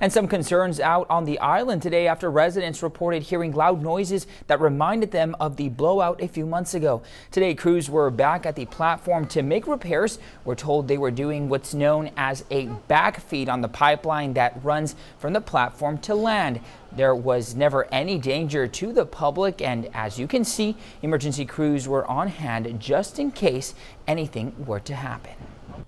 And some concerns out on the island today after residents reported hearing loud noises that reminded them of the blowout a few months ago. Today, crews were back at the platform to make repairs. We're told they were doing what's known as a backfeed on the pipeline that runs from the platform to land. There was never any danger to the public, and as you can see, emergency crews were on hand just in case anything were to happen.